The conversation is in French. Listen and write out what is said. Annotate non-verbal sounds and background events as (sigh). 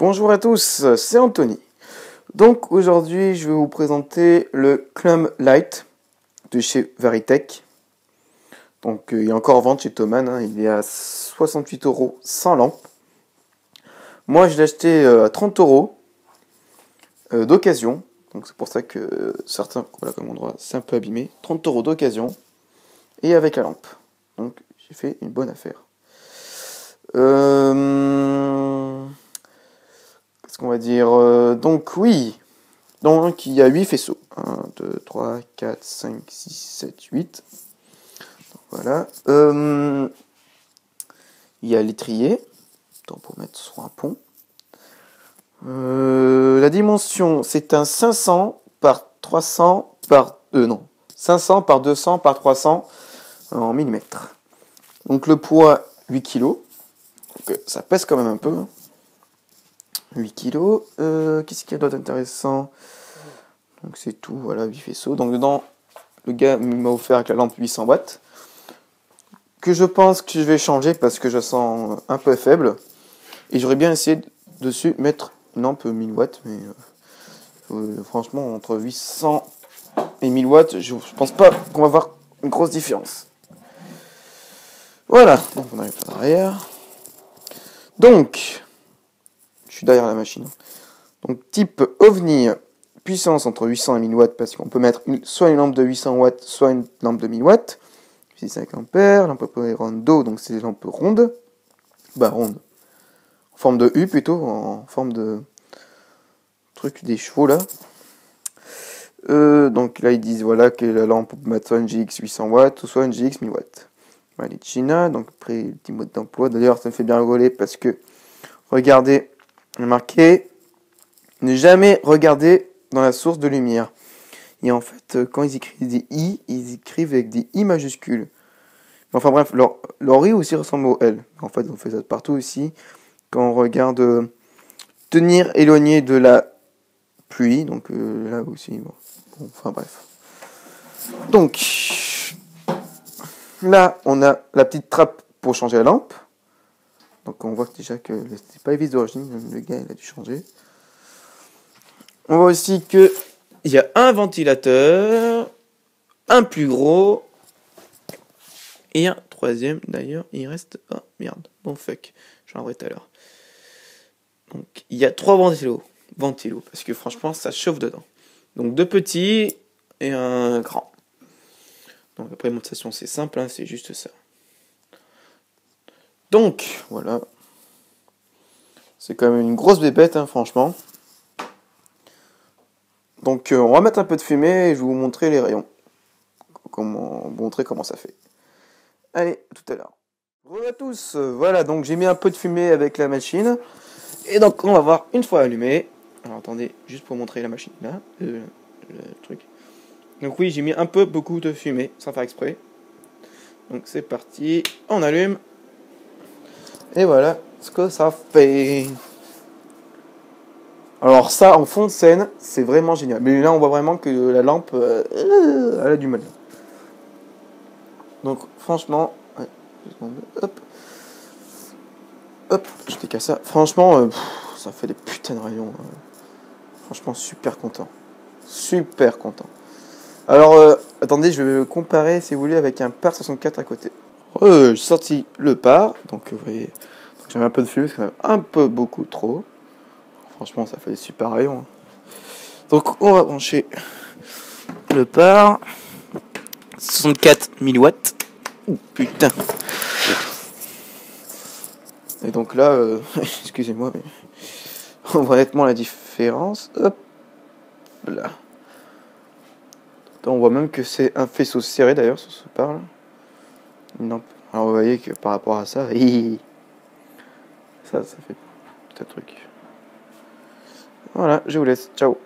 Bonjour à tous, c'est Anthony. Donc aujourd'hui je vais vous présenter le Clum Light de chez Veritech. Donc euh, il est encore en vente chez Thomann, hein. il est à 68 euros sans lampe. Moi je l'ai acheté euh, à 30 euros euh, d'occasion. Donc c'est pour ça que certains, voilà comme endroit c'est un peu abîmé. 30 euros d'occasion et avec la lampe. Donc j'ai fait une bonne affaire. Qu'est-ce qu'on va dire euh, Donc oui, donc il y a 8 faisceaux. 1, 2, 3, 4, 5, 6, 7, 8. voilà. Euh, il y a l'étrier. pour mettre sur un pont. Euh, la dimension, c'est un 500 par 300 par... Euh, non. 500 par 200 par 300 en millimètres. Donc le poids, 8 kg. Euh, ça pèse quand même un peu. 8 kg. Euh, Qu'est-ce qu'il y a d'autre intéressant Donc c'est tout, voilà, 8 faisceaux. Donc dedans, le gars m'a offert avec la lampe 800 watts. Que je pense que je vais changer parce que je sens un peu faible. Et j'aurais bien essayé dessus mettre une lampe 1000 watts. Mais euh, euh, franchement, entre 800 et 1000 watts, je, pense pas qu'on va voir une grosse différence. Voilà, donc on arrive à l'arrière. Donc, suis derrière la machine. Donc, type OVNI, puissance entre 800 et 1000 watts, parce qu'on peut mettre une, soit une lampe de 800 watts, soit une lampe de 1000 watts. 5 ampères, lampe rondo, donc c'est des lampes rondes. Bah, rondes. En forme de U plutôt, en forme de truc des chevaux là. Euh, donc là, ils disent voilà que la lampe peut mettre soit une GX 800 watts ou soit une GX 1000 watts. Donc après, petit mode d'emploi. D'ailleurs, ça me fait bien rigoler parce que, regardez, marqué, ne jamais regarder dans la source de lumière. Et en fait, euh, quand ils écrivent des I, ils écrivent avec des I majuscules. Enfin bref, leur, leur I aussi ressemble au L. En fait, on fait ça partout aussi. Quand on regarde euh, tenir éloigné de la pluie, donc euh, là aussi, bon. enfin bref. Donc, là, on a la petite trappe pour changer la lampe. Donc on voit déjà que c'est pas vis d'origine, le gars il a dû changer. On voit aussi que il y a un ventilateur, un plus gros, et un troisième d'ailleurs. Il reste. Oh merde, bon fuck, j'en tout à l'heure. Donc il y a trois ventilos. Ventilos, parce que franchement ça chauffe dedans. Donc deux petits et un grand. Donc après, montation c'est simple, hein, c'est juste ça. Donc voilà. C'est quand même une grosse bébête, hein, franchement. Donc euh, on va mettre un peu de fumée et je vais vous montrer les rayons. Comment montrer comment ça fait. Allez, tout à l'heure. Bonjour à tous, voilà donc j'ai mis un peu de fumée avec la machine. Et donc on va voir une fois allumé. Alors attendez, juste pour montrer la machine là, euh, le truc. Donc oui, j'ai mis un peu beaucoup de fumée, sans faire exprès. Donc c'est parti, on allume. Et voilà ce que ça fait. Alors ça, en fond de scène, c'est vraiment génial. Mais là, on voit vraiment que la lampe, euh, elle a du mal. Donc franchement, hop, hop, je décasse ça. Franchement, euh, ça fait des putains de rayons. Hein. Franchement, super content. Super content. Alors, euh, attendez, je vais comparer, si vous voulez, avec un par 64 à côté. J'ai sorti le par, donc vous voyez, j'avais un peu de fumée, c'est un peu beaucoup trop. Franchement, ça fait des super rayons. Hein. Donc, on va brancher le par. 64 000 watts. Oh, putain. Et donc là, euh, (laughs) excusez-moi, mais (laughs) on voit nettement la différence. Hop là. On voit même que c'est un faisceau serré d'ailleurs sur ce par Alors vous voyez que par rapport à ça, (laughs) ça, ça fait un truc. Voilà, je vous laisse. Ciao.